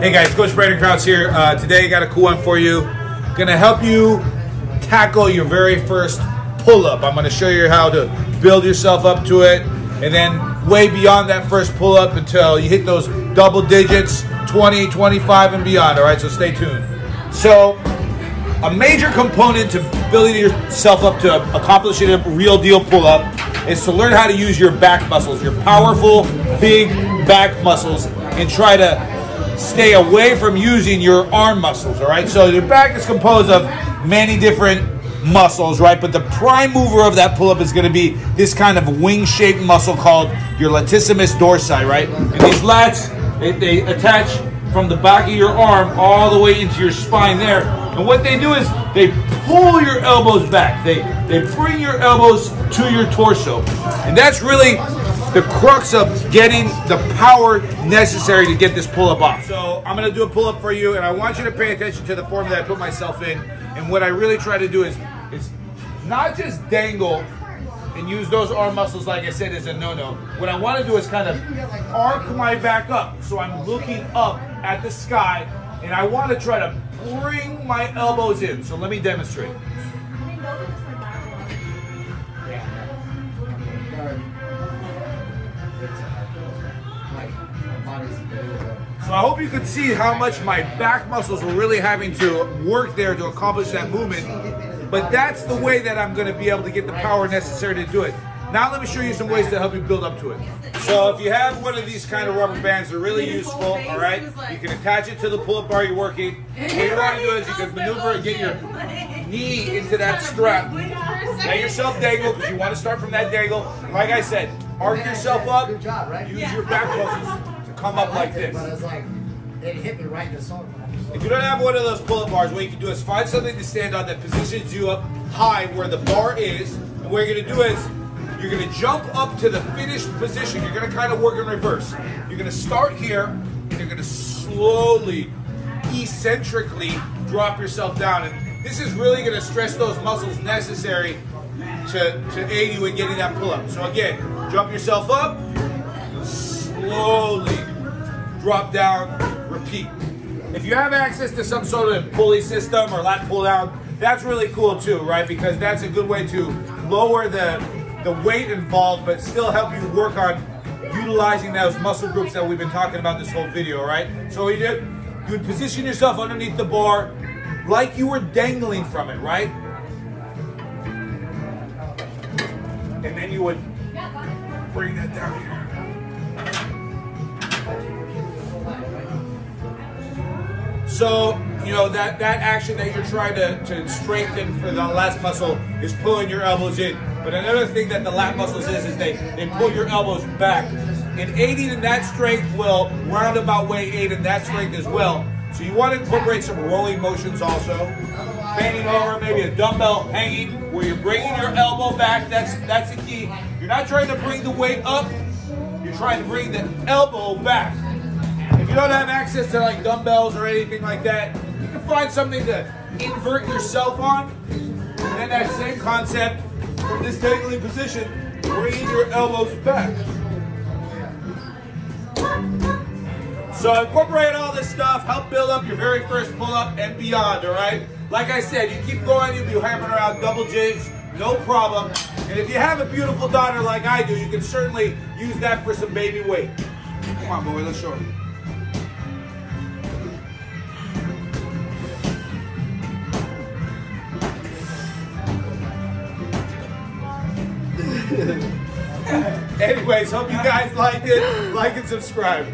Hey guys, Coach Brandon Krause here. Uh, today I got a cool one for you. Gonna help you tackle your very first pull-up. I'm gonna show you how to build yourself up to it and then way beyond that first pull-up until you hit those double digits, 20, 25 and beyond, all right? So stay tuned. So a major component to building yourself up to accomplishing a real deal pull-up is to learn how to use your back muscles, your powerful, big back muscles, and try to stay away from using your arm muscles, all right? So your back is composed of many different muscles, right? But the prime mover of that pull-up is gonna be this kind of wing-shaped muscle called your latissimus dorsi, right? And these lats, they, they attach from the back of your arm all the way into your spine there. And what they do is they pull your elbows back. They, they bring your elbows to your torso. And that's really the crux of getting the power necessary to get this pull-up off. So I'm gonna do a pull-up for you and I want you to pay attention to the form that I put myself in. And what I really try to do is, is not just dangle and use those arm muscles like I said is a no-no. What I want to do is kind of arc my back up so I'm looking up at the sky and I want to try to bring my elbows in. So let me demonstrate. Hope you could see how much my back muscles were really having to work there to accomplish that movement. But that's the way that I'm gonna be able to get the power necessary to do it. Now let me show you some ways to help you build up to it. So if you have one of these kind of rubber bands, they're really useful, all right? You can attach it to the pull-up bar you're working. What you want to do is you can maneuver and get your knee into that strap. Let yourself dangle because you want to start from that dangle. Like I said, arc yourself up, use your back muscles to come up like this. But it's like, it hit me right in the soul. If you don't have one of those pull-up bars, what you can do is find something to stand on that positions you up high where the bar is. And what you're gonna do is you're gonna jump up to the finished position. You're gonna kind of work in reverse. You're gonna start here, and you're gonna slowly, eccentrically drop yourself down. And this is really gonna stress those muscles necessary to, to aid you in getting that pull-up. So again, jump yourself up, slowly drop down, repeat. If you have access to some sort of pulley system or lat pull down, that's really cool too, right? Because that's a good way to lower the, the weight involved, but still help you work on utilizing those muscle groups that we've been talking about this whole video, right? So you did, you would position yourself underneath the bar like you were dangling from it, right? And then you would bring that down here. So, you know, that, that action that you're trying to, to strengthen for the lat muscle is pulling your elbows in. But another thing that the lat muscles is, is they, they pull your elbows back. And aiding in that strength will roundabout way aid in that strength as well. So you want to incorporate some rolling motions also. Bending over, maybe a dumbbell hanging, where you're bringing your elbow back. That's, that's the key. You're not trying to bring the weight up. You're trying to bring the elbow back. You don't have access to like dumbbells or anything like that, you can find something to invert yourself on. And then that same concept from this dangling position, bringing your elbows back. So incorporate all this stuff, help build up your very first pull-up and beyond, all right? Like I said, you keep going, you'll be hammering around double jigs, no problem. And if you have a beautiful daughter like I do, you can certainly use that for some baby weight. Come on, boy, let's show you. Anyways, hope you guys liked it. Like and subscribe.